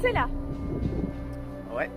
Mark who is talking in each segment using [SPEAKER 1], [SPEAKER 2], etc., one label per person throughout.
[SPEAKER 1] c'est là.
[SPEAKER 2] Ouais.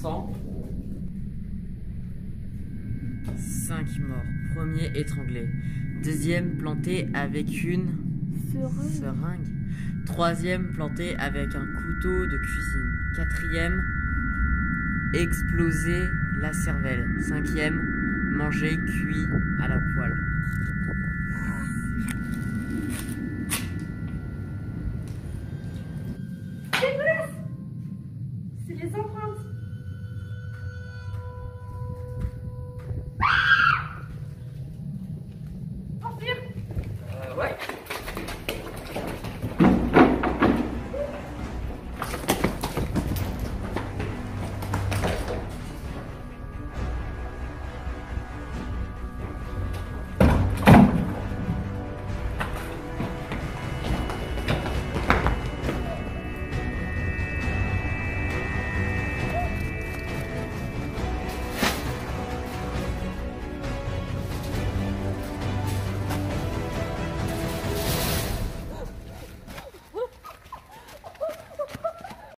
[SPEAKER 2] Cent. Cinq morts. Premier étranglé. Deuxième planté avec une Seringue. Troisième, planté avec un couteau de cuisine. Quatrième, exploser la cervelle. Cinquième, manger cuit à la poêle. C'est les empreintes. Ah